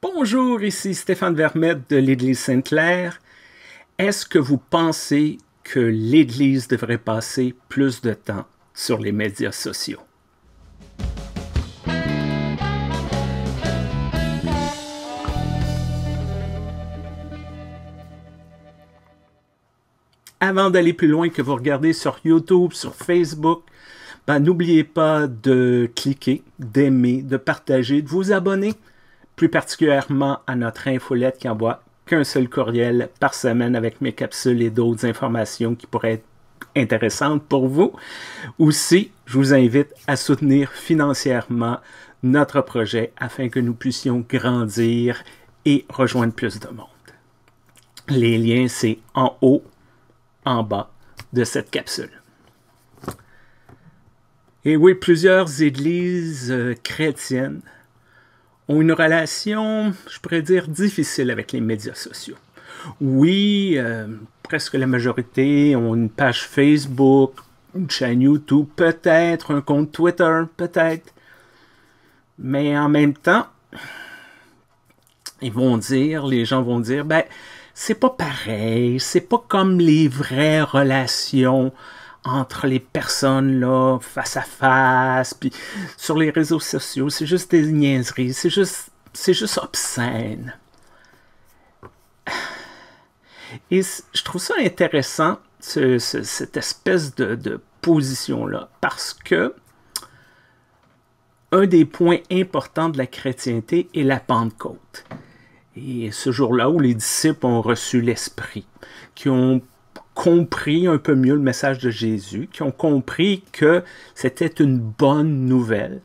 Bonjour, ici Stéphane Vermette de l'Église Sainte-Claire. Est-ce que vous pensez que l'Église devrait passer plus de temps sur les médias sociaux? Avant d'aller plus loin que vous regardez sur YouTube, sur Facebook, ben, n'oubliez pas de cliquer, d'aimer, de partager, de vous abonner plus particulièrement à notre infolette qui envoie qu'un seul courriel par semaine avec mes capsules et d'autres informations qui pourraient être intéressantes pour vous. Aussi, je vous invite à soutenir financièrement notre projet afin que nous puissions grandir et rejoindre plus de monde. Les liens, c'est en haut, en bas de cette capsule. Et oui, plusieurs églises euh, chrétiennes ont une relation, je pourrais dire, difficile avec les médias sociaux. Oui, euh, presque la majorité ont une page Facebook, une chaîne YouTube, peut-être un compte Twitter, peut-être. Mais en même temps, ils vont dire, les gens vont dire, ben, c'est pas pareil, c'est pas comme les vraies relations entre les personnes là, face à face, puis sur les réseaux sociaux, c'est juste des niaiseries, c'est juste, c'est juste obscène. Et je trouve ça intéressant, cette espèce de, position-là, parce que un des points importants de la chrétienté est la Pentecôte. Et ce jour-là où les disciples ont reçu l'Esprit, qui ont compris un peu mieux le message de Jésus, qui ont compris que c'était une bonne nouvelle.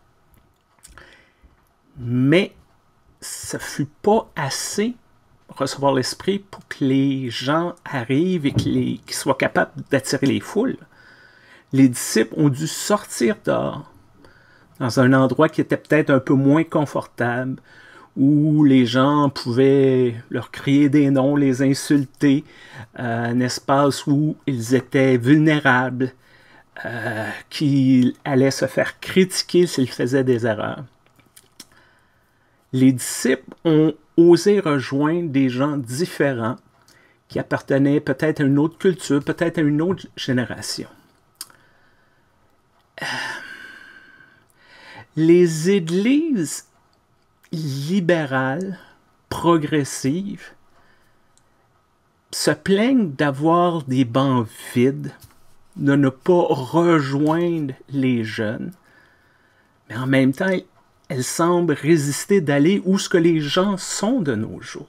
Mais ça fut pas assez recevoir l'Esprit pour que les gens arrivent et qu'ils soient capables d'attirer les foules. Les disciples ont dû sortir dehors, dans un endroit qui était peut-être un peu moins confortable, où les gens pouvaient leur crier des noms, les insulter, euh, un espace où ils étaient vulnérables, euh, qui allaient se faire critiquer s'ils faisaient des erreurs. Les disciples ont osé rejoindre des gens différents qui appartenaient peut-être à une autre culture, peut-être à une autre génération. Euh, les églises libérales, progressives, se plaignent d'avoir des bancs vides, de ne pas rejoindre les jeunes, mais en même temps, elles semblent résister d'aller où ce que les gens sont de nos jours.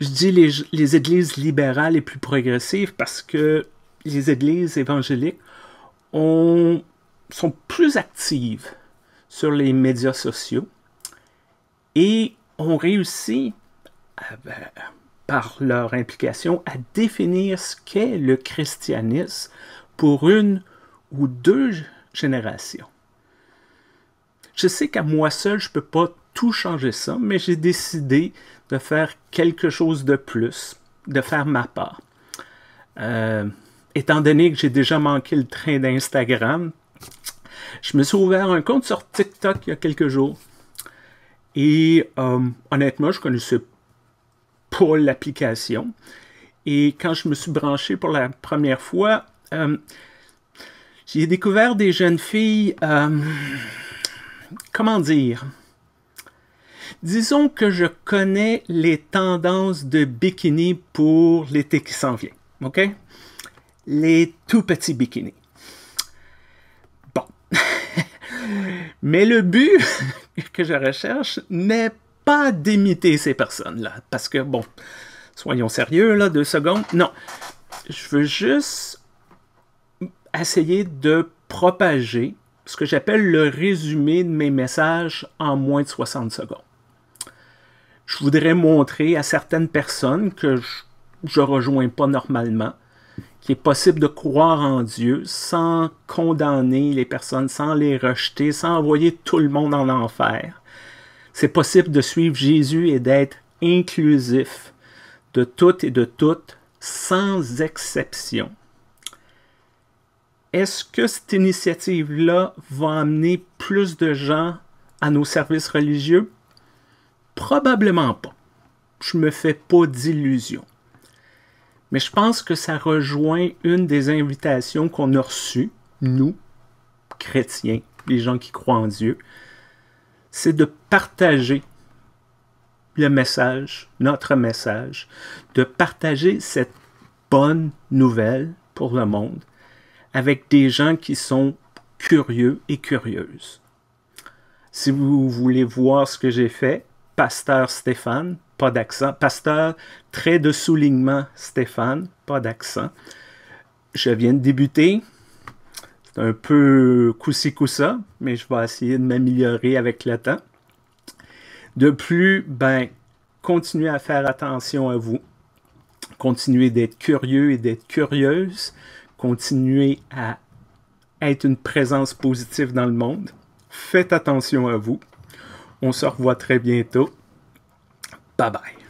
Je dis les, les églises libérales et plus progressives parce que les églises évangéliques ont, sont plus actives sur les médias sociaux et ont réussi, ben, par leur implication, à définir ce qu'est le christianisme pour une ou deux générations. Je sais qu'à moi seul, je ne peux pas tout changer ça, mais j'ai décidé de faire quelque chose de plus, de faire ma part. Euh, étant donné que j'ai déjà manqué le train d'Instagram, je me suis ouvert un compte sur TikTok il y a quelques jours. Et euh, honnêtement, je connaissais pas l'application. Et quand je me suis branché pour la première fois, euh, j'ai découvert des jeunes filles, euh, comment dire, disons que je connais les tendances de bikini pour l'été qui s'en vient, ok? Les tout petits bikinis. Mais le but que je recherche n'est pas d'imiter ces personnes-là. Parce que, bon, soyons sérieux, là, deux secondes. Non. Je veux juste essayer de propager ce que j'appelle le résumé de mes messages en moins de 60 secondes. Je voudrais montrer à certaines personnes que je ne rejoins pas normalement qu'il est possible de croire en Dieu sans condamner les personnes, sans les rejeter, sans envoyer tout le monde en enfer. C'est possible de suivre Jésus et d'être inclusif de toutes et de toutes, sans exception. Est-ce que cette initiative-là va amener plus de gens à nos services religieux? Probablement pas. Je me fais pas d'illusions. Mais je pense que ça rejoint une des invitations qu'on a reçues, nous, chrétiens, les gens qui croient en Dieu, c'est de partager le message, notre message, de partager cette bonne nouvelle pour le monde avec des gens qui sont curieux et curieuses. Si vous voulez voir ce que j'ai fait, Pasteur Stéphane, pas d'accent. Pasteur, trait de soulignement Stéphane, pas d'accent. Je viens de débuter. C'est un peu coussi coussa, mais je vais essayer de m'améliorer avec le temps. De plus, ben, continuez à faire attention à vous. Continuez d'être curieux et d'être curieuse. Continuez à être une présence positive dans le monde. Faites attention à vous. On se revoit très bientôt. Bye bye.